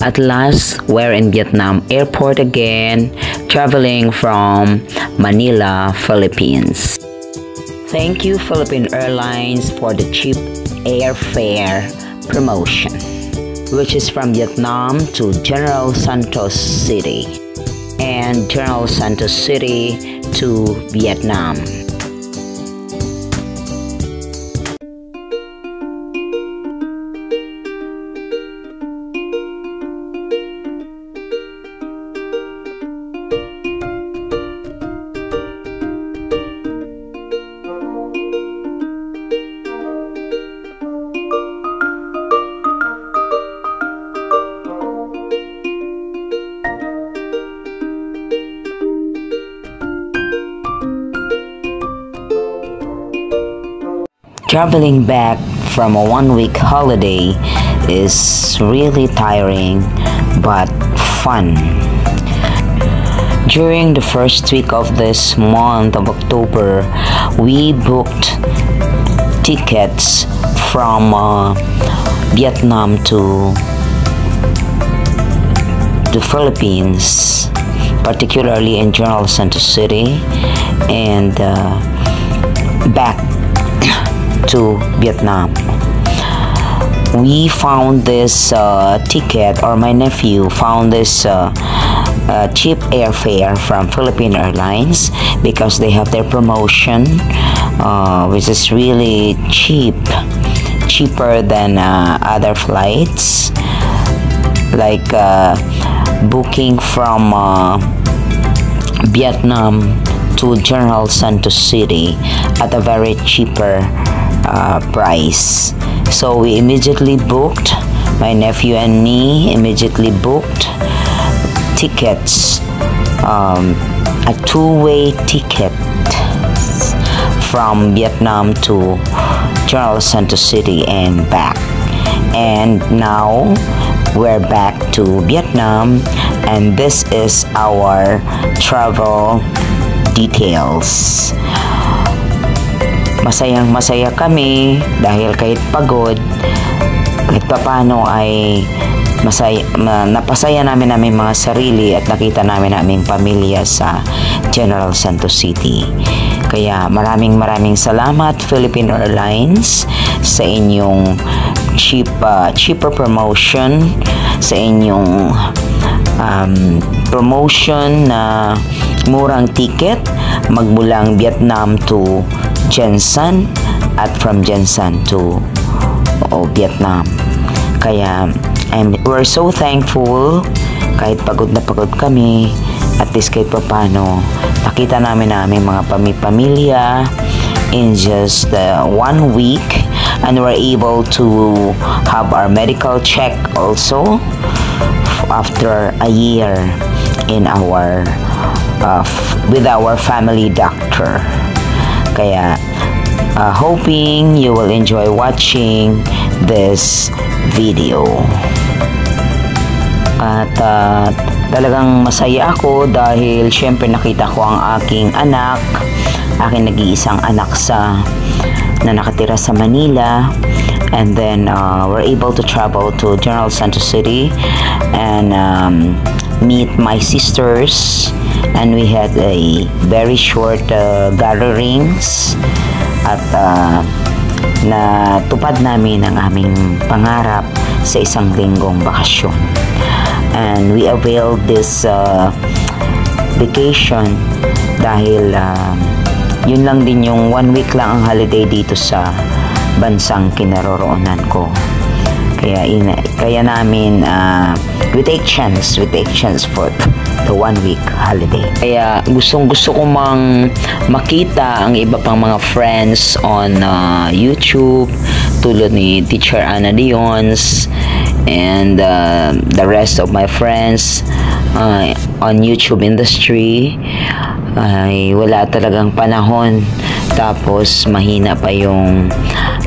At last, we're in Vietnam airport again, traveling from Manila, Philippines. Thank you, Philippine Airlines, for the cheap airfare promotion, which is from Vietnam to General Santos City and General Santos City to Vietnam. Traveling back from a one week holiday is really tiring but fun. During the first week of this month of October, we booked tickets from uh, Vietnam to the Philippines, particularly in General Santos City, and uh, back to Vietnam. We found this uh, ticket, or my nephew found this uh, uh, cheap airfare from Philippine Airlines because they have their promotion, uh, which is really cheap, cheaper than uh, other flights, like uh, booking from Vietnam to General Santos City at a very cheaper uh, price. So we immediately booked, my nephew and me immediately booked tickets, um, a two-way ticket from Vietnam to General Santos City and back. And now we're back to Vietnam and this is our travel details. Masayang masaya kami dahil kahit pagod, kahit papano ay masaya, napasaya namin namin mga sarili at nakita namin naming pamilya sa General Santos City. Kaya maraming maraming salamat Philippine Airlines sa inyong cheap uh, cheaper promotion sa inyong um, promotion na murang ticket magmulang Vietnam to Jensen at from Jensen to oh, Vietnam. Kaya I'm, we're so thankful. Kahit pagod na pagod kami at least kahit papano nakita namin namin mga pamilya in just uh, one week. And we're able to have our medical check also after a year in our uh, with our family doctor kaya uh, hoping you will enjoy watching this video. At uh, talagang masaya ako dahil syempre nakita ko ang aking anak, aking nag-iisang anak sa na nakatira sa Manila. And then uh, we're able to travel to General Santos City and um, meet my sisters. And we had a very short uh, gatherings at uh, na tupad namin ang aming pangarap sa isang linggong bakasyon. And we availed this uh, vacation dahil uh, yun lang din yung one week lang ang holiday dito sa bansang kinaroroonan ko. Kaya in, kaya namin uh, we take chance we take chance for the one week holiday. Kaya gustong gusto ko mang makita ang iba pang mga friends on uh, YouTube tulad ni Teacher Ana Dions and uh, the rest of my friends uh, on YouTube industry ay wala talagang panahon. Tapos mahina pa yung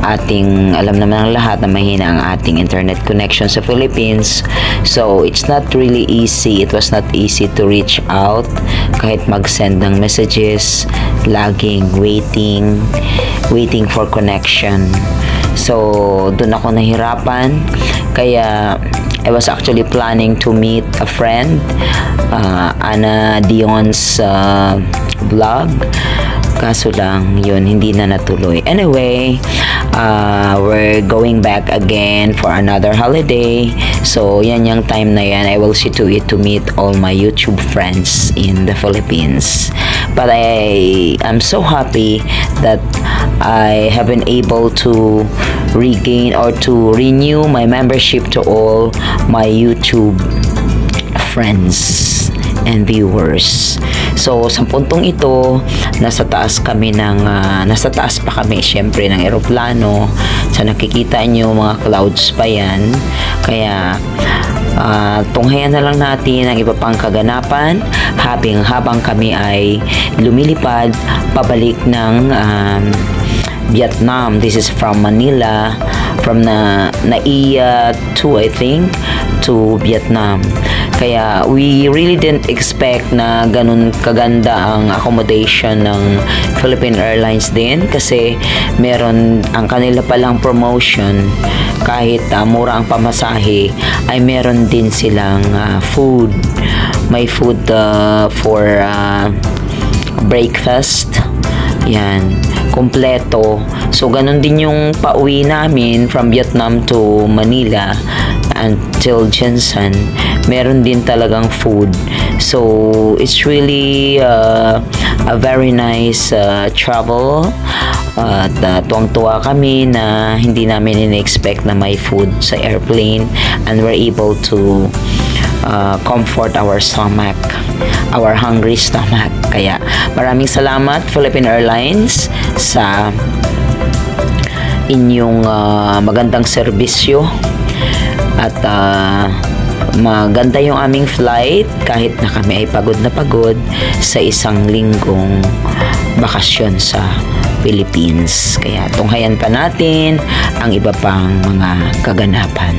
ating alam naman ng lahat na mahina ang ating internet connection sa Philippines. So it's not really easy. It was not easy to reach out. Kahit mag-send ng messages laging waiting waiting for connection so doon ako nahirapan kaya I was actually planning to meet a friend, uh, Ana Dion's uh, vlog. Kaso lang, yun, hindi na natuloy. Anyway, uh, we're going back again for another holiday. So, yan yung time na yan. I will see to it to meet all my YouTube friends in the Philippines. But I am so happy that I have been able to regain or to renew my membership to all my YouTube friends and viewers. So, sa puntong ito, nasa taas kami ng, uh, nasa taas pa kami syempre ng eroplano. Sa nakikita nyo, mga clouds pa yan. Kaya, uh, tunghayan na lang natin ang iba pang kaganapan. Habang, habang kami ay lumilipad pabalik ng um, Vietnam. This is from Manila, from na Naiya to I think to Vietnam. Kaya we really didn't expect na ganun kaganda ang accommodation ng Philippine Airlines din kasi meron ang kanila palang promotion kahit uh, mura ang pamasahe ay meron din silang uh, food. May food uh, for uh, breakfast. Yan kompleto. So, ganun din yung pauwi namin from Vietnam to Manila until Jensen. Meron din talagang food. So, it's really uh, a very nice uh, travel. At uh, tuwang-tuwa kami na hindi namin in-expect na may food sa airplane and we're able to uh, comfort our stomach, our hungry stomach. Kaya maraming salamat Philippine Airlines sa inyong uh, magandang serbisyo at uh, maganda yung aming flight kahit na kami ay pagod na pagod sa isang linggong bakasyon sa Philippines. Kaya tunghayan pa natin ang iba pang mga kaganapan.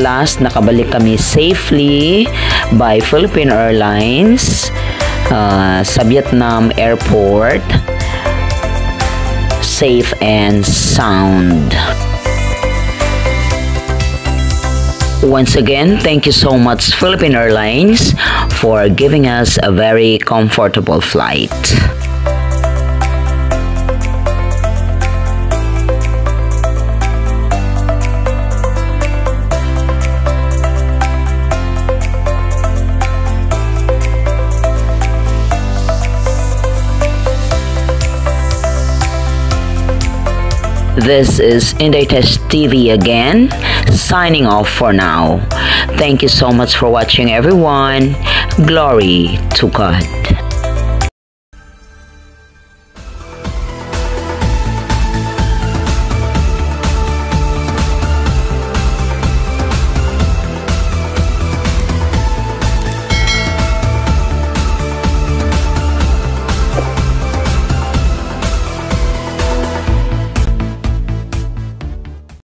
Last nakabalik kami safely by Philippine Airlines uh, sa Vietnam Airport safe and sound. Once again, thank you so much Philippine Airlines for giving us a very comfortable flight. This is Inditest TV again, signing off for now. Thank you so much for watching everyone. Glory to God.